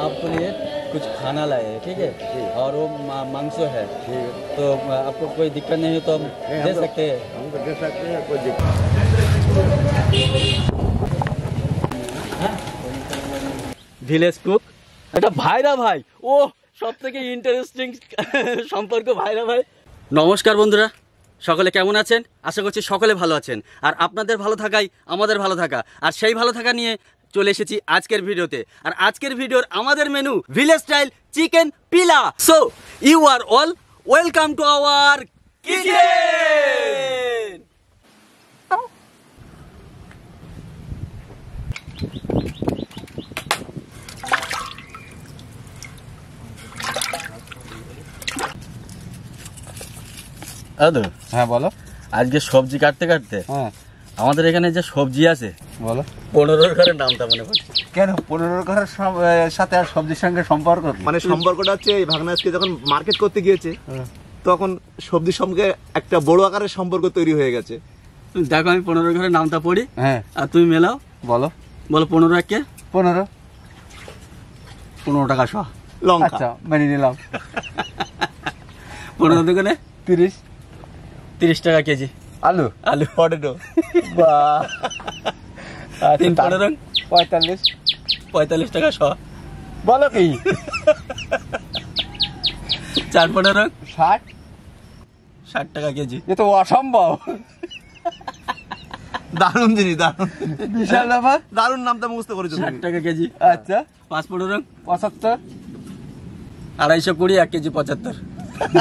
आपके लिए कुछ खाना लाए हैं ठीक है और वो मा- मांसो है तो आ, आपको कोई दिक्कत नहीं हो तो हम नहीं, दे हम लोग- सकते हैं हमको दे सकते हैं कोई दिक्कत ভিলেজ কুক এটা ভাইরা ভাই ও সব থেকে ইন্টারেস্টিং সম্পর্ক ভাইরা ভাই নমস্কার বন্ধুরা সকলে কেমন আছেন আশা করছি সকলে ভালো আছেন আর আপনাদের ভালো থাকাই আমাদের ভালো থাকা আর সেই ভালো থাকা নিয়ে চলে এসেছি আজকের ভিডিওতে। আর আজকের ভিডিওর আমাদের menu village style chicken পিলা so you are all welcome to our kitchen হ্যাঁ বলো। আজকে সবজি কাটতে কাটতে হ্যাঁ। আমাদের এখানে যে সবজি আছে বলো। পনেরোর ঘরের নামটা মনে পড়ছে। কেন? পনেরো ঘরের সাথে আর সবজির সঙ্গে সম্পর্ক মানে সম্পর্কটা হচ্ছে এই ভাগনা যখন মার্কেট করতে গিয়েছে হ্যাঁ। তখন সবজির সঙ্গে একটা বড় আকারের সম্পর্ক তৈরি হয়ে গেছে। দেখো আমি পনেরো ঘরের নামটা পড়ি। হ্যাঁ। আর তুমি মেলাও। বলো। বলো পনেরো একে? পনেরো। পনেরো টাকা শ লঙ্কা। আচ্ছা মেনে নিলাম। পনেরো দোকানে? তিরিশ। তিরিশ টাকা কেজি। আলু। আলু পটেটো। বা তিন পনেরো? পঁয়তাল্লিশ। পঁয়তাল্লিশ টাকা শ। বলো কি? চার পনেরো? ষাট? ষাট টাকা কেজি। এ তো অসম্ভব। দারুণ জিনিস দারুণ। বিশাল ব্যাপার। দারুণ নামটা মুখস্থ করেছ ষাট টাকা কেজি। আচ্ছা। পাঁচ পনেরো? পঁচাত্তর। আড়াইশো কুড়ি এক কেজি পঁচাত্তর।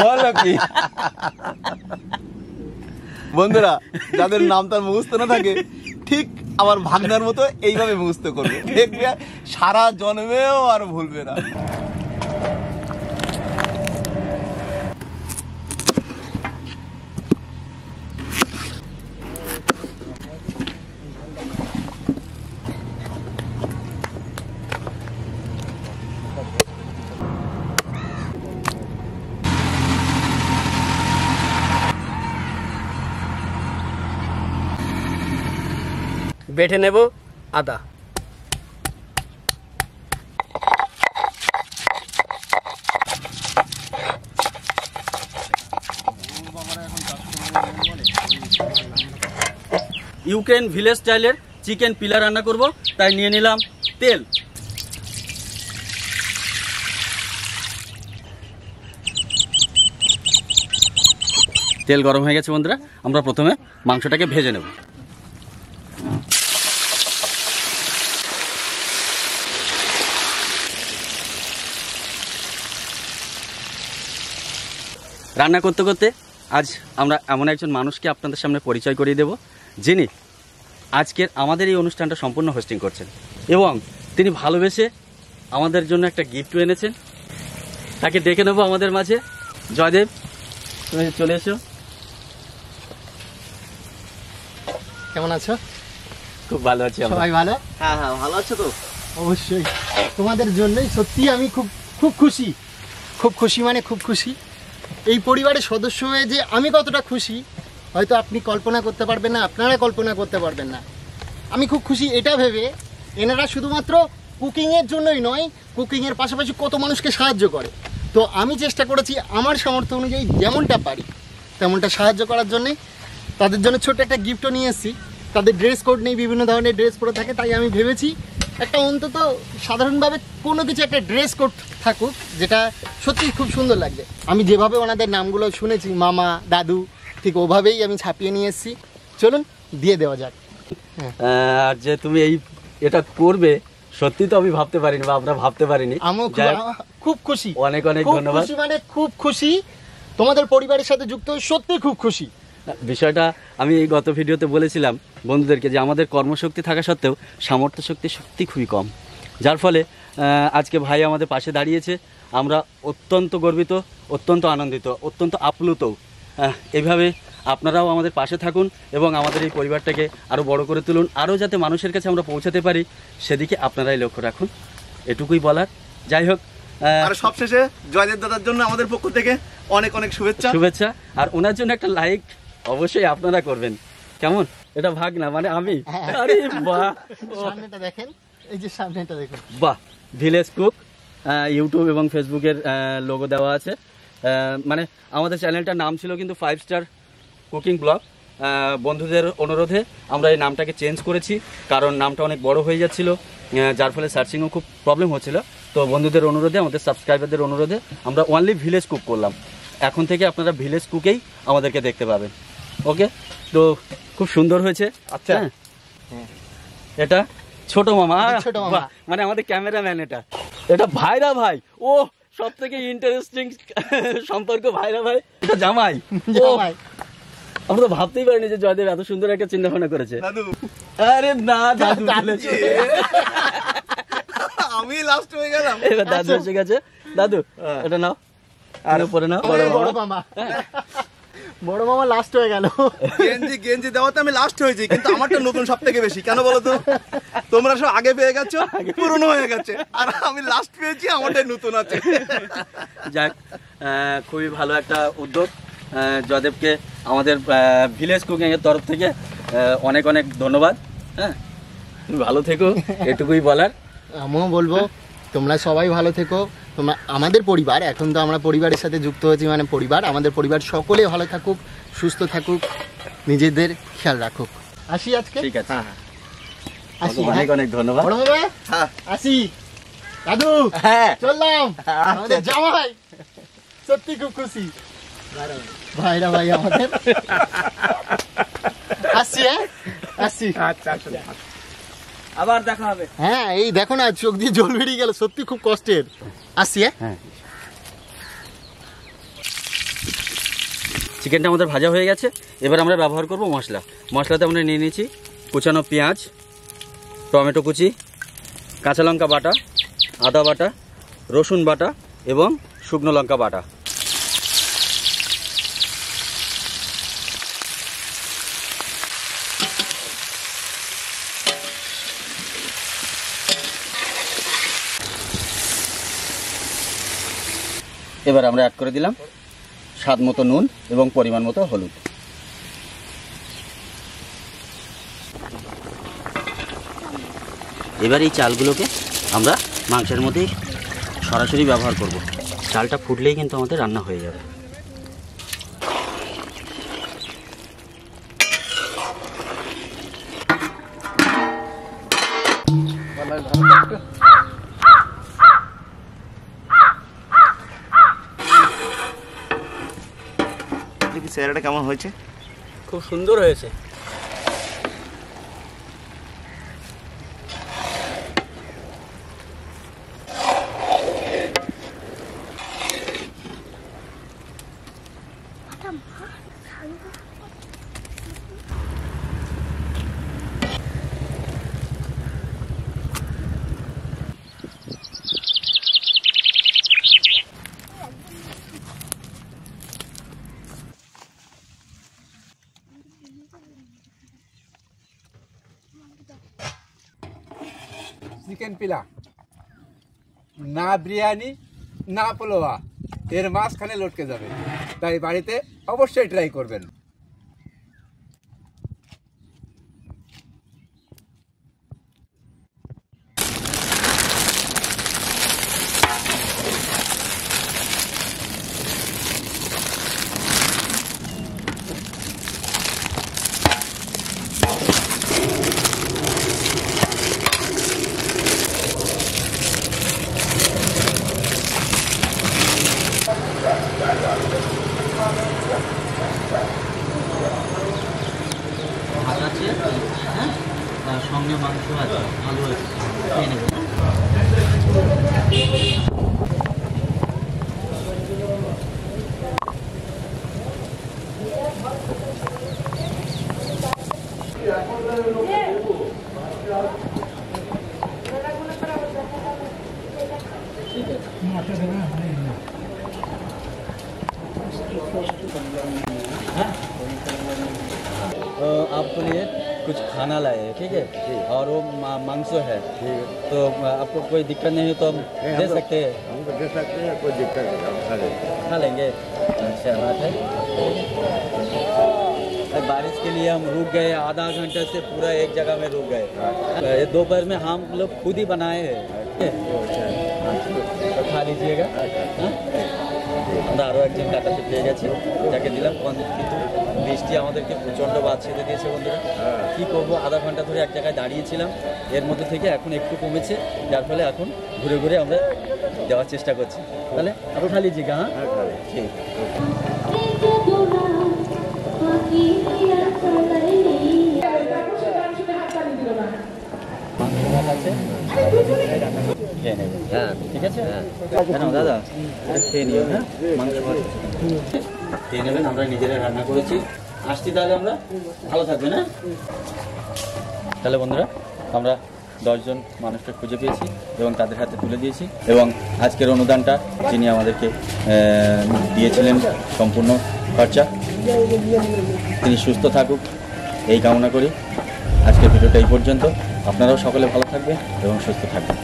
বলো কি? বন্ধুরা যাদের নাম তার মুখস্থ না থাকে ঠিক আমার ভাগনার মতো এইভাবে মুখস্থ করবে। দেখবে সারা জন্মেও আর ভুলবে না। বেটে নেব আদা। ইউক্রেন ভিলেজ স্টাইলের চিকেন পিলা রান্না করব, তাই নিয়ে নিলাম তেল। তেল গরম হয়ে গেছে বন্ধুরা, আমরা প্রথমে মাংসটাকে ভেজে নেব। রান্না করতে করতে আজ আমরা এমন একজন মানুষকে আপনাদের সামনে পরিচয় করিয়ে দেব যিনি আজকের আমাদের এই অনুষ্ঠানটা সম্পূর্ণ হোস্টিং করছেন। এবং তিনি ভালোবেসে আমাদের জন্য একটা গিফট এনেছেন। তাকে ডেকে নেব আমাদের মাঝে। জয়দেব তুমি চলে এসো। কেমন আছো? খুব ভালো আছি সবাই ভালো? হ্যাঁ হ্যাঁ ভালো আছো তো? অবশ্যই। তোমাদের জন্যই সত্যি আমি খুব খুব খুশি। খুব খুশি মানে খুব খুশি। এই পরিবারের সদস্য হয়ে যে আমি কতটা খুশি, হয়তো আপনি কল্পনা করতে পারবেন না, আপনারা কল্পনা করতে পারবেন না। আমি খুব খুশি এটা ভেবে এনারা শুধুমাত্র কুকিংয়ের জন্যই নয়, কুকিংয়ের পাশাপাশি কত মানুষকে সাহায্য করে। তো আমি চেষ্টা করেছি আমার সামর্থ্য অনুযায়ী যেমনটা পারি, তেমনটা সাহায্য করার জন্যে। তাদের জন্য ছোট্ট একটা গিফটও নিয়ে এসেছি। তাদের ড্রেস কোড নেই বিভিন্ন ধরনের ড্রেস পরে থাকে, তাই আমি ভেবেছি একটা অন্তত সাধারণভাবে কোনো কিছু একটা ড্রেস কোড থাকুক যেটা সত্যি খুব সুন্দর লাগবে। আমি যেভাবে ওনাদের নামগুলো শুনেছি মামা দাদু ঠিক ওভাবেই আমি ছাপিয়ে নিয়ে এসেছি। চলুন দিয়ে দেওয়া যাক। আর যে তুমি এই এটা করবে সত্যি তো আমি ভাবতে পারিনি বা আমরা ভাবতে পারিনি। খুব খুশি। অনেক অনেক ধন্যবাদ। মানে খুব খুশি। তোমাদের পরিবারের সাথে যুক্ত সত্যি খুব খুশি। বিষয়টা আমি এই গত ভিডিওতে বলেছিলাম বন্ধুদেরকে যে আমাদের কর্মশক্তি থাকা সত্ত্বেও সামর্থ্য শক্তি সত্যি খুবই কম। যার ফলে আজকে ভাই আমাদের পাশে দাঁড়িয়েছে। আমরা অত্যন্ত গর্বিত অত্যন্ত আনন্দিত অত্যন্ত আপ্লুত। আহ, এইভাবে আপনারাও আমাদের পাশে থাকুন এবং আমাদের এই পরিবারটাকে আরও বড় করে তুলুন। আরও যাতে মানুষের কাছে আমরা পৌঁছাতে পারি সেদিকে আপনারাই লক্ষ্য রাখুন। এটুকুই বলার। যাই হোক আর সবশেষে জয়দেব দাদার জন্য আমাদের পক্ষ থেকে অনেক অনেক শুভেচ্ছা। শুভেচ্ছা। আর ওনার জন্য একটা লাইক অবশ্যই আপনারা করবেন। কেমন? এটা ভাগ না মানে আমি? আরে বাহ। সামনেটা দেখেন এই যে সামনেটা দেখুন। বাহ ভিলেজ কুক ইউটিউব এবং ফেসবুকের লোগো দেওয়া আছে। মানে আমাদের চ্যানেলটার নাম ছিল কিন্তু ফাইভ স্টার কুকিং ব্লগ বন্ধুদের অনুরোধে আমরা এই নামটাকে চেঞ্জ করেছি কারণ নামটা অনেক বড় হয়ে যাচ্ছিল। যার ফলে সার্চিংও খুব প্রবলেম হচ্ছিল। তো বন্ধুদের অনুরোধে আমাদের সাবস্ক্রাইবারদের অনুরোধে আমরা অনলি ভিলেজ কুক করলাম। এখন থেকে আপনারা ভিলেজ কুকেই আমাদেরকে দেখতে পাবেন। ওকে? তো খুব সুন্দর হয়েছে। আচ্ছা। হ্যাঁ। এটা ছোট মামা। ছোট মামা। মানে আমাদের ক্যামেরাম্যান এটা। এটা ভাইরা ভাই। ও সব থেকে ইন্টারেস্টিং সম্পর্ক ভাইরা ভাই। এটা জামাই। জামাই। আমরা তো ভাবতেই পারিনি যে জয়দেব এত সুন্দর একটা চিন্তা ভাবনা করেছে আরে না দাদু। আমি লাস্ট হয়ে গেলাম। এবার দাদু এসে গেছে। দাদু এটা নাও। আর উপরে নাও। বড় বড়। মামা। বড় মামা লাস্ট হয়ে গেল। গেঞ্জি গেঞ্জি দেওয়াতে আমি লাস্ট হয়েছি কিন্তু আমারটা নতুন সব থেকে বেশি। কেন বলো তো? তোমরা সব আগে পেয়ে গেছো পুরনো হয়ে গেছে। আর আমি লাস্ট পেয়েছি আমারটাই নতুন আছে। যাক খুবই ভালো একটা উদ্যোগ। আহ, জয়দেবকে আমাদের ভিলেজ কুকিং এর তরফ থেকে আহ, অনেক অনেক ধন্যবাদ। হ্যাঁ? তুমি ভালো থেকো এটুকুই বলার। আমিও বলব তোমরা সবাই ভালো থেকো। তোমরা আমাদের পরিবার এখন তো আমরা পরিবারের সাথে যুক্ত হয়েছি মানে পরিবার আমাদের পরিবার সকলে ভালো থাকুক সুস্থ থাকুক নিজেদের খেয়াল রাখুক। আসি আজকে? ঠিক আছে। আসি অনেক হ্যাঁ? অনেক ধন্যবাদ। বড় মামা? হ্যাঁ। আসি। দাদু হ্যাঁ। চললাম। আমাদের জামাই। সত্যি খুব খুশি। ভাইরা ভাই আমাদের। আসছি হ্যাঁ? আসছি আবার দেখা হবে। হ্যাঁ এই দেখো না চোখ দিয়ে জল বেরিয়ে গেল সত্যি খুব কষ্টের। আসছি হ্যাঁ? হ্যাঁ। চিকেনটা আমাদের ভাজা হয়ে গেছে। এবার আমরা ব্যবহার করব মশলা। মশলাতে আমরা নিয়ে নিয়েছি কুচানো পেঁয়াজ টমেটো কুচি কাঁচা লঙ্কা বাটা আদা বাটা রসুন বাটা এবং শুকনো লঙ্কা বাটা। এবার আমরা অ্যাড করে দিলাম স্বাদ মতো নুন এবং পরিমাণ মতো হলুদ। এবার এই চালগুলোকে আমরা মাংসের মধ্যেই সরাসরি ব্যবহার করব। চালটা ফুটলেই কিন্তু আমাদের রান্না হয়ে যাবে। দেখি চেহারাটা কেমন হয়েছে? খুব সুন্দর হয়েছে। চিকেন পিলা। না বিরিয়ানি, না পোলোয়া এর মাঝখানে লটকে যাবে। তাই বাড়িতে অবশ্যই ট্রাই করবেন। आपके लिए कुछ खाना लाए हैं ठीक है? और वो मांसो है। तो आपको कोई दिक्कत नहीं है तो हम दे सकते हैं? हमको दे सकते हैं कोई दिक्कत नहीं हम खा लेंगे। खा लेंगे। अच्छा बात है। बारिश के लिए हम रुक गए आधा घंटे से पूरा एक जगह में रुक गए। ये दोपहर में हम लोग खुद ही बनाए हैं खा लीजिएगा। হ্যাঁ? আমরা আরও একজন কাটাতে পেয়ে গেছি যাকে দিলাম কন- কিন্তু বৃষ্টি আমাদেরকে প্রচণ্ড বাদ ছেড়ে দিয়েছে বন্ধুরা। কী করব? আধা ঘণ্টা ধরে এক জায়গায় দাঁড়িয়েছিলাম এর মধ্যে থেকে এখন একটু কমেছে যার ফলে এখন ঘুরে ঘুরে আমরা দেওয়ার চেষ্টা করছি। তাহলে আরও খালি জিগা হ্যাঁ? ঠিক। আছে খেয়ে নেবে হ্যাঁ। ঠিক আছে? কেন দাদা? এটা খেয়ে নিও হ্যাঁ? মাংস খেয়ে নেবেন আমরা নিজেরা রান্না করেছি। আসছি তাহলে আমরা? ভালো থাকবেন হ্যাঁ? তাহলে বন্ধুরা আমরা দশজন মানুষকে খুঁজে পেয়েছি এবং তাদের হাতে তুলে দিয়েছি এবং আজকের অনুদানটা যিনি আমাদেরকে দিয়েছিলেন সম্পূর্ণ খরচা তিনি সুস্থ থাকুক এই কামনা করি। আজকের ভিডিওটা এই পর্যন্ত। আপনারাও সকলে ভালো থাকবেন এবং সুস্থ থাকবেন।